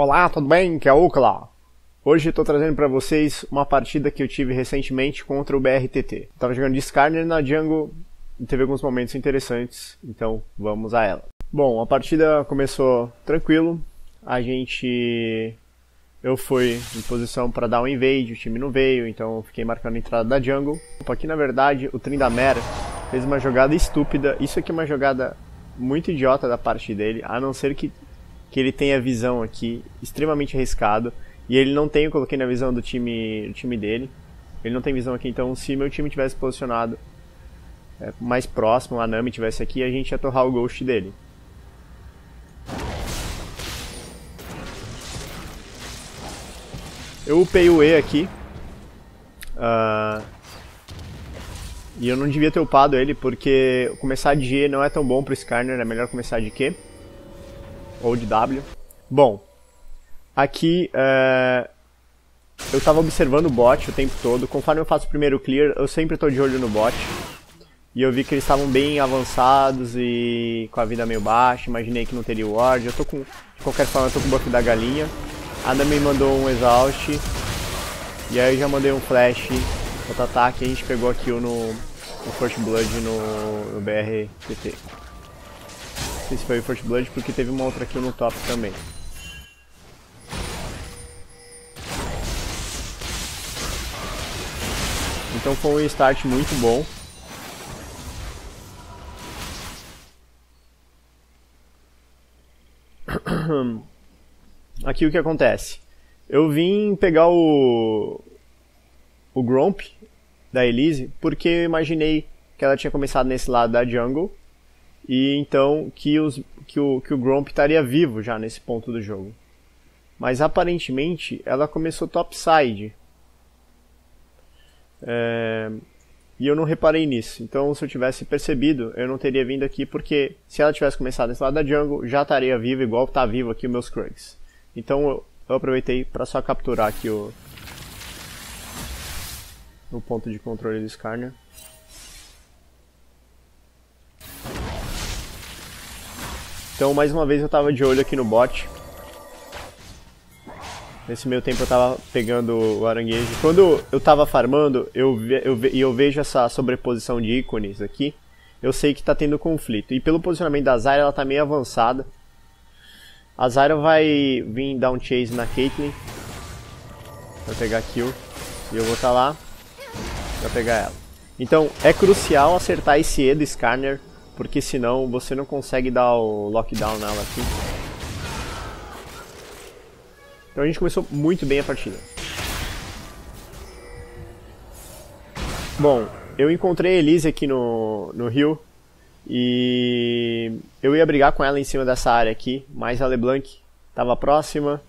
Olá, tudo bem? Que é o Ukla. Hoje estou trazendo para vocês uma partida que eu tive recentemente contra o BRTT. Estava jogando de Skarner na jungle e teve alguns momentos interessantes, então vamos a ela. Bom, a partida começou tranquilo. A gente eu fui em posição para dar um invade, o time não veio, então fiquei marcando a entrada da jungle. Aqui na verdade o Trindamere fez uma jogada estúpida. Isso aqui é uma jogada muito idiota da parte dele, a não ser que, que ele tenha visão aqui extremamente arriscado. E ele não tem, eu coloquei na visão do time, do time dele. Ele não tem visão aqui, então se meu time tivesse posicionado é, mais próximo, a Nami tivesse aqui, a gente ia torrar o Ghost dele. Eu upei o E aqui. Uh, e eu não devia ter upado ele, porque começar de G não é tão bom pro Skarner, é melhor começar de Q. Ou de W. Bom, aqui é, eu estava observando o bot o tempo todo. Conforme eu faço o primeiro clear, eu sempre estou de olho no bot. E eu vi que eles estavam bem avançados e com a vida meio baixa. Imaginei que não teria ward. Eu tô com, de qualquer forma, eu tô com o buff da galinha. A Ana me mandou um exaust. E aí eu já mandei um flash, outro ataque. A gente pegou a kill no, o First Blood no, no. Não sei se foi First Blood porque teve uma outra kill no top também. Então foi um start muito bom. Aqui o que acontece? Eu vim pegar o o Gromp da Elise, porque eu imaginei que ela tinha começado nesse lado da jungle e então que, os, que, o, que o Gromp estaria vivo já nesse ponto do jogo. Mas aparentemente ela começou topside. É, e eu não reparei nisso. Então se eu tivesse percebido, eu não teria vindo aqui porque se ela tivesse começado nesse lado da jungle, já estaria viva igual está vivo aqui os meus Krugs. Então eu, eu aproveitei para só capturar aqui o, no ponto de controle do Skarner. Então, mais uma vez eu estava de olho aqui no bot. Nesse meio tempo eu estava pegando o aranguejo. Quando eu estava farmando eu eu e eu vejo essa sobreposição de ícones aqui, eu sei que está tendo conflito. E pelo posicionamento da Zyra, ela está meio avançada. A Zyra vai vir dar um chase na Caitlyn. Vai pegar kill. E eu vou estar tá lá para pegar ela. Então é crucial acertar esse E do Skarner, porque senão você não consegue dar o lockdown nela aqui. Então a gente começou muito bem a partida. Bom, eu encontrei a Elise aqui no, no rio e eu ia brigar com ela em cima dessa área aqui, mas a LeBlanc estava próxima,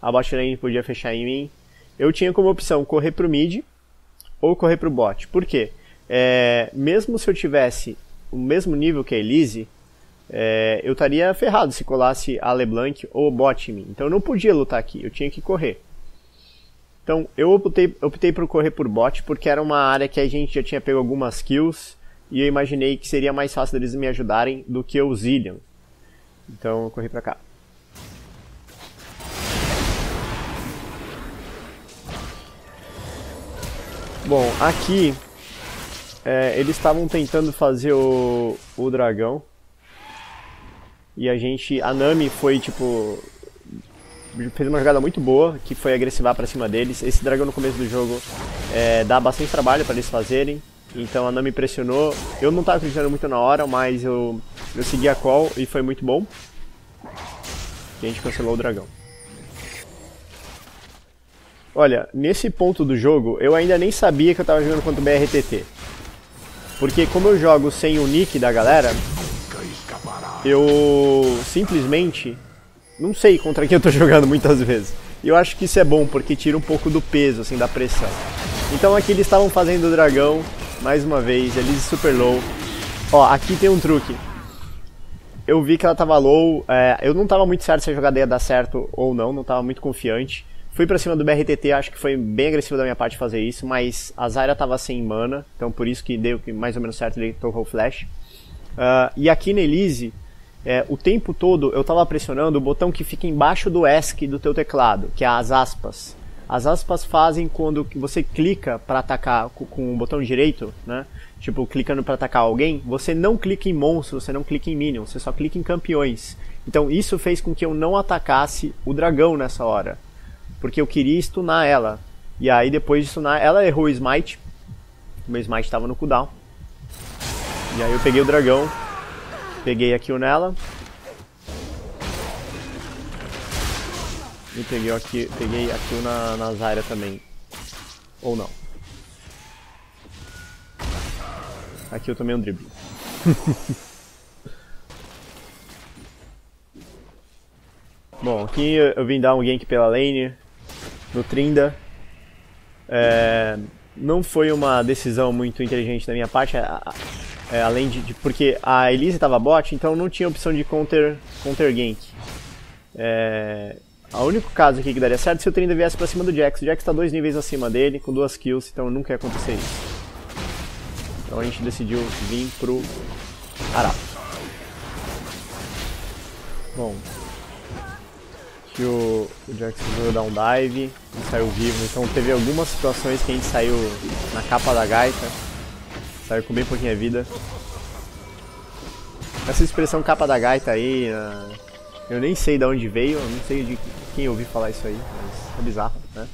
a bot lane podia fechar em mim. Eu tinha como opção correr pro mid ou correr para o bot. Por quê? É, mesmo se eu tivesse o mesmo nível que a Elise, é, eu estaria ferrado se colasse a LeBlanc ou o bot em mim. Então eu não podia lutar aqui, eu tinha que correr. Então eu optei, optei por correr por bot porque era uma área que a gente já tinha pego algumas kills e eu imaginei que seria mais fácil deles me ajudarem do que o Zillion. Então eu corri pra cá. Bom, aqui é, eles estavam tentando fazer o, o dragão. E a gente. A Nami foi tipo. Fez uma jogada muito boa, que foi agressivar para cima deles. Esse dragão no começo do jogo é, dá bastante trabalho para eles fazerem. Então a Nami pressionou. Eu não estava acreditando muito na hora, mas eu, eu segui a call e foi muito bom. E a gente cancelou o dragão. Olha, nesse ponto do jogo, eu ainda nem sabia que eu tava jogando contra o BRTT. Porque como eu jogo sem o nick da galera, eu simplesmente não sei contra quem eu tô jogando muitas vezes. E eu acho que isso é bom, porque tira um pouco do peso, assim, da pressão. Então aqui eles estavam fazendo o dragão, mais uma vez, eles super low. Ó, aqui tem um truque. Eu vi que ela tava low, é, eu não tava muito certo se a jogada ia dar certo ou não, não tava muito confiante. Fui pra cima do BRTT, acho que foi bem agressivo da minha parte fazer isso, mas a Zyra tava sem mana, então por isso que deu mais ou menos certo ele tocou o flash. Uh, e aqui na Elise, é, o tempo todo eu estava pressionando o botão que fica embaixo do ESC do teu teclado, que é as aspas. As aspas fazem quando você clica para atacar com, com o botão direito, né? Tipo, clicando para atacar alguém, você não clica em monstros, você não clica em minions, você só clica em campeões. Então isso fez com que eu não atacasse o dragão nessa hora. Porque eu queria stunar ela. E aí depois de stunar, ela errou o smite. O meu smite estava no cooldown. E aí eu peguei o dragão, peguei a kill nela. E peguei aqui, peguei a kill na, na Zyra também. Ou não. Aqui eu tomei um drible. Bom, aqui eu vim dar um gank pela lane, no Trinda. É, não foi uma decisão muito inteligente da minha parte, é, além de, de, Porque a Elise estava bot, então não tinha opção de counter, counter gank. É, o único caso aqui que daria certo é se o Trinda viesse pra cima do Jax. O Jax está dois níveis acima dele, com duas kills, então nunca ia acontecer isso. Então a gente decidiu vir pro Arato. Bom, que o, o Jax resolveu dar um dive e saiu vivo. Então teve algumas situações que a gente saiu na capa da gaita. Saiu com bem pouquinha vida. Essa expressão capa da gaita aí, eu nem sei de onde veio, não sei de quem ouvi falar isso aí, mas é bizarro, né?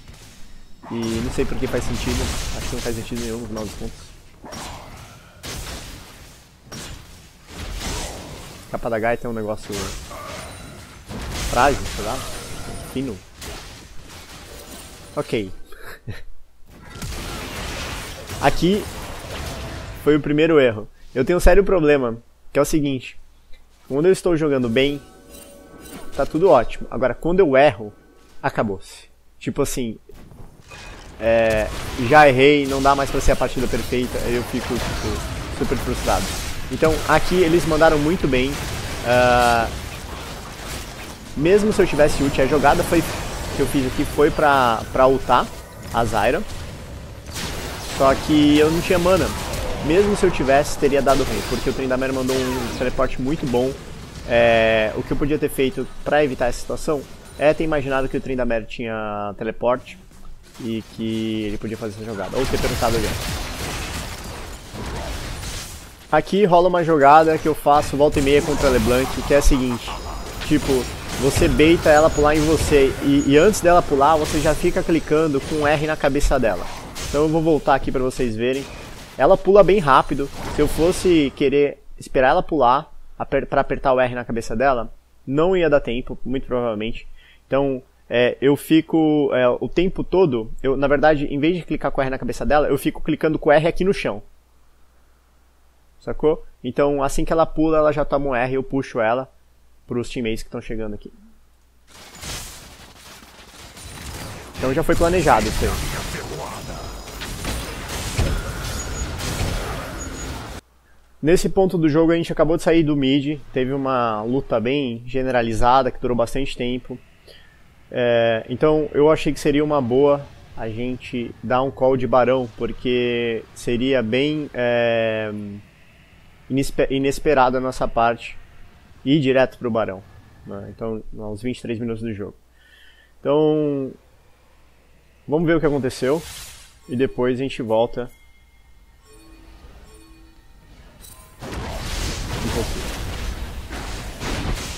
E não sei por que faz sentido, acho que não faz sentido nenhum no final dos contos. Capa da gaita é um negócio frágil, sei lá, fino. Ok. Aqui foi o primeiro erro. Eu tenho um sério problema, que é o seguinte. Quando eu estou jogando bem, tá tudo ótimo. Agora, quando eu erro, acabou-se. Tipo assim, é, já errei, não dá mais pra ser a partida perfeita, eu fico tipo, super frustrado. Então, aqui eles mandaram muito bem. Uh, mesmo se eu tivesse ult, a jogada foi, que eu fiz aqui foi pra, pra ultar a Zyra. Só que eu não tinha mana. Mesmo se eu tivesse, teria dado ruim, porque o Tryndamere mandou um teleporte muito bom. É, o que eu podia ter feito para evitar essa situação é ter imaginado que o Tryndamere tinha teleporte e que ele podia fazer essa jogada, ou ter perguntado já. Aqui rola uma jogada que eu faço volta e meia contra LeBlanc, que é a seguinte, tipo, você beita ela pular em você e, e, antes dela pular você já fica clicando com R na cabeça dela. Então eu vou voltar aqui para vocês verem. Ela pula bem rápido. Se eu fosse querer esperar ela pular aper para apertar o R na cabeça dela, não ia dar tempo, muito provavelmente. Então é, eu fico é, o tempo todo, eu na verdade, em vez de clicar com R na cabeça dela, eu fico clicando com R aqui no chão. Sacou? Então assim que ela pula, ela já toma um R, eu puxo ela para os teammates que estão chegando aqui. Então já foi planejado isso aí. Nesse ponto do jogo a gente acabou de sair do mid, teve uma luta bem generalizada que durou bastante tempo. É, então eu achei que seria uma boa a gente dar um call de barão, porque seria bem é, inesperado a nossa parte e ir direto para o Barão. Né? Então, aos 23 minutos do jogo. Então, vamos ver o que aconteceu e depois a gente volta.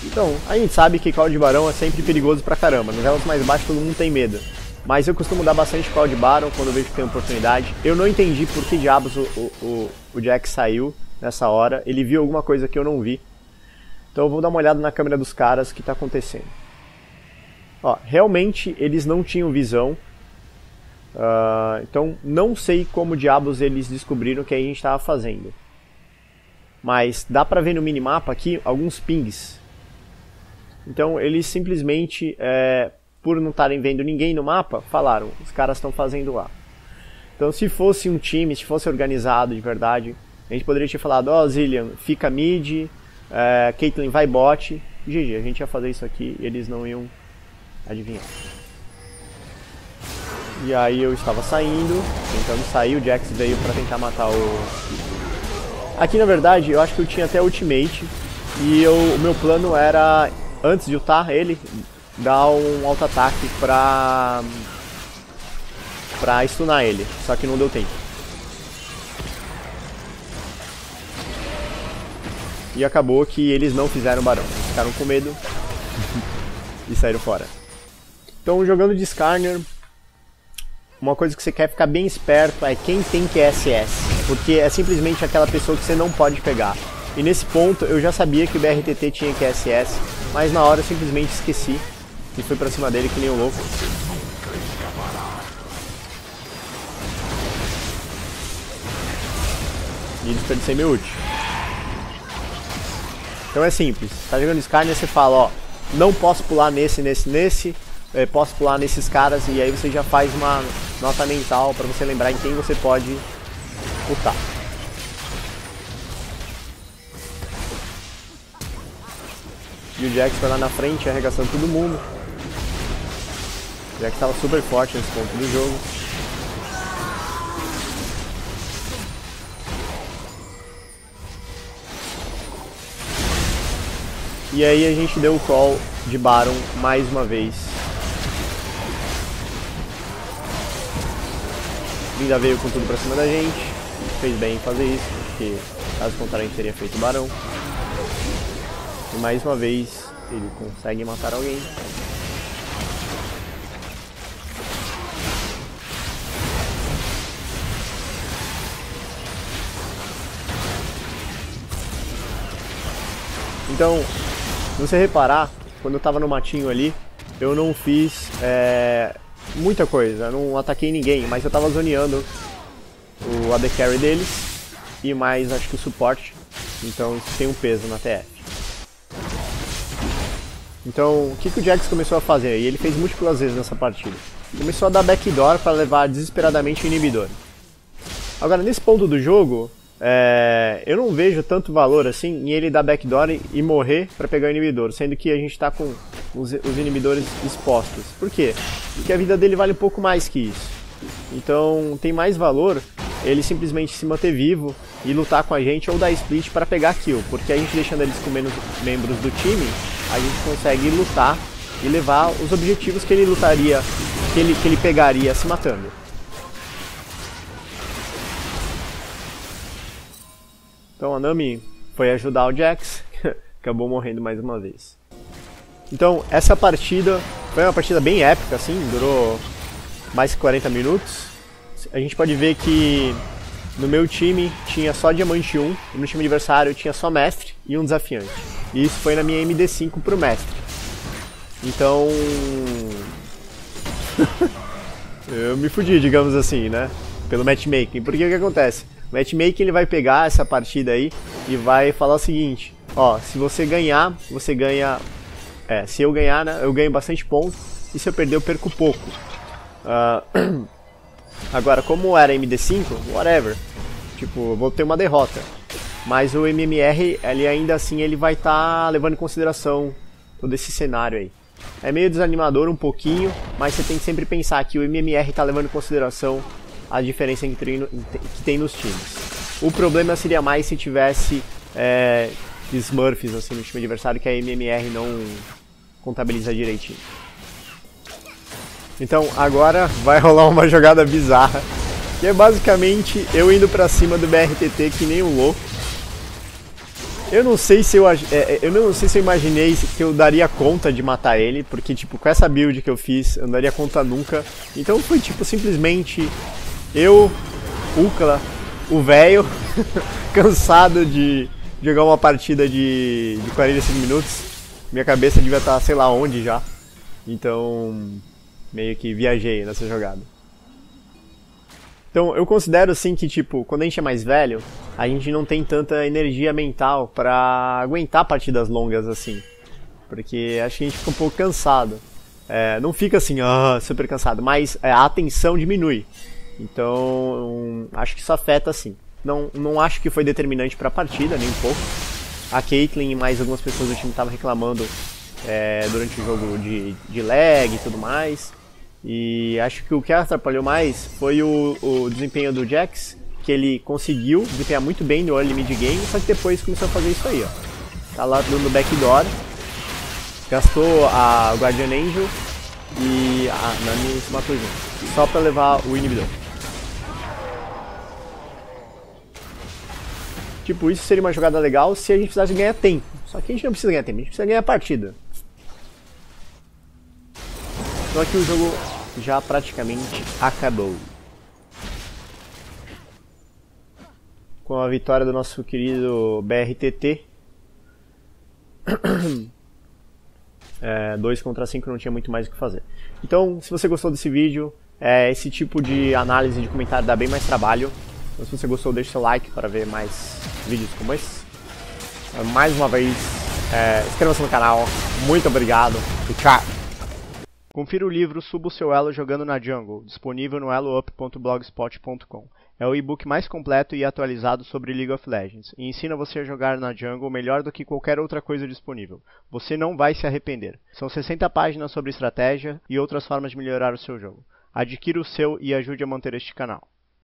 Então, a gente sabe que call de barão é sempre perigoso pra caramba. Nos elos mais baixos todo mundo tem medo. Mas eu costumo dar bastante call de Baron quando eu vejo que tem oportunidade. Eu não entendi por que diabos o, o, o Jack saiu nessa hora. Ele viu alguma coisa que eu não vi. Então eu vou dar uma olhada na câmera dos caras que está acontecendo. Ó, realmente eles não tinham visão. Uh, então não sei como diabos eles descobriram o que a gente estava fazendo. Mas dá pra ver no minimapa aqui alguns pings. Então eles simplesmente, é, por não estarem vendo ninguém no mapa, falaram, os caras estão fazendo lá. Então se fosse um time, se fosse organizado de verdade, a gente poderia ter falado, ó oh, Zillian, fica mid, é, Caitlyn vai bot. GG, a gente ia fazer isso aqui e eles não iam adivinhar. E aí eu estava saindo, tentando sair, o Jax veio para tentar matar o... Aqui na verdade eu acho que eu tinha até ultimate, E eu, o meu plano era, antes de ultar ele, dar um auto-ataque pra... pra stunar ele, só que não deu tempo. E acabou que eles não fizeram barão, ficaram com medo e saíram fora. Então jogando de Skarner, uma coisa que você quer ficar bem esperto é quem tem QSS, porque é simplesmente aquela pessoa que você não pode pegar. E nesse ponto eu já sabia que o BRTT tinha QSS, mas na hora eu simplesmente esqueci e fui pra cima dele que nem um louco. E desperdicei meu ult. Então é simples, tá jogando Skyrim você fala, ó, não posso pular nesse, nesse, nesse, é, posso pular nesses caras e aí você já faz uma nota mental para você lembrar em quem você pode lutar. E o Jax foi lá na frente, arregaçando todo mundo. O Jax estava super forte nesse ponto do jogo. E aí a gente deu o call de Baron mais uma vez. Linda veio com tudo pra cima da gente. Fez bem em fazer isso, porque caso contrário a gente teria feito Barão. E mais uma vez ele consegue matar alguém. Então, se você reparar, quando eu tava no matinho ali, eu não fiz é, muita coisa, não ataquei ninguém, mas eu tava zoneando o AD Carry deles e mais acho que o suporte, então isso tem um peso na TF. Então, o que, que o Jax começou a fazer? E ele fez múltiplas vezes nessa partida. Começou a dar backdoor para levar desesperadamente o inibidor. Agora, nesse ponto do jogo, é, eu não vejo tanto valor assim em ele dar backdoor e, e morrer para pegar o inibidor, sendo que a gente está com os, os inibidores expostos. Por quê? Porque a vida dele vale um pouco mais que isso. Então tem mais valor ele simplesmente se manter vivo e lutar com a gente ou dar split para pegar kill, porque a gente deixando eles com menos membros do time, a gente consegue lutar e levar os objetivos que ele lutaria, que ele, que ele pegaria se matando. Então a Nami foi ajudar o Jax, acabou morrendo mais uma vez. Então essa partida foi uma partida bem épica, assim, durou mais de 40 minutos. A gente pode ver que no meu time tinha só Diamante 1, e no time adversário tinha só Mestre e um Desafiante. E isso foi na minha MD5 pro Mestre. Então... eu me fudi, digamos assim, né? Pelo matchmaking. Porque o que acontece? O matchmaking ele vai pegar essa partida aí e vai falar o seguinte: ó, se você ganhar, você ganha. É, se eu ganhar, né, eu ganho bastante pontos, e se eu perder, eu perco pouco. Uh, agora, como era MD5, whatever. Tipo, vou ter uma derrota. Mas o MMR, ele ainda assim, ele vai estar tá levando em consideração todo esse cenário aí. É meio desanimador um pouquinho, mas você tem que sempre pensar que o MMR está levando em consideração a diferença entre, que tem nos times. O problema seria mais se tivesse é, Smurfs assim, no time adversário que a MMR não contabiliza direitinho. Então agora vai rolar uma jogada bizarra, que é basicamente eu indo pra cima do BRTT que nem um louco. Eu não sei se eu, é, é, eu não sei se eu imaginei que eu daria conta de matar ele, porque tipo, com essa build que eu fiz, eu não daria conta nunca. Então foi tipo simplesmente eu, Ucla, o velho, cansado de jogar uma partida de, de 45 minutos. Minha cabeça devia estar sei lá onde já. Então, meio que viajei nessa jogada. Então, eu considero assim que, tipo, quando a gente é mais velho, a gente não tem tanta energia mental para aguentar partidas longas assim. Porque acho que a gente fica um pouco cansado. É, não fica assim, ah, super cansado, mas é, a atenção diminui. Então, acho que isso afeta sim. Não, não acho que foi determinante para a partida, nem um pouco. A Caitlyn e mais algumas pessoas do time estavam reclamando é, durante o jogo de, de lag e tudo mais. E acho que o que atrapalhou mais foi o, o desempenho do Jax, que ele conseguiu desempenhar muito bem no early mid game, só que depois começou a fazer isso aí, ó. Tá lá dando backdoor. Gastou a Guardian Angel e a Nami se matou junto. Só pra levar o inibidor. Tipo, isso seria uma jogada legal se a gente precisasse ganhar tempo. Só que a gente não precisa ganhar tempo, a gente precisa ganhar a partida. Só que o jogo já praticamente acabou. Com a vitória do nosso querido BRTT. é, 2 contra 5 não tinha muito mais o que fazer. Então, se você gostou desse vídeo, é, esse tipo de análise de comentário dá bem mais trabalho. Então, se você gostou, deixe seu like para ver mais vídeos como esse. Mais uma vez, é, inscreva-se no canal. Muito obrigado e tchau! Confira o livro Suba o seu elo jogando na Jungle, disponível no eloup.blogspot.com. É o e-book mais completo e atualizado sobre League of Legends e ensina você a jogar na Jungle melhor do que qualquer outra coisa disponível. Você não vai se arrepender. São 60 páginas sobre estratégia e outras formas de melhorar o seu jogo. Adquira o seu e ajude a manter este canal.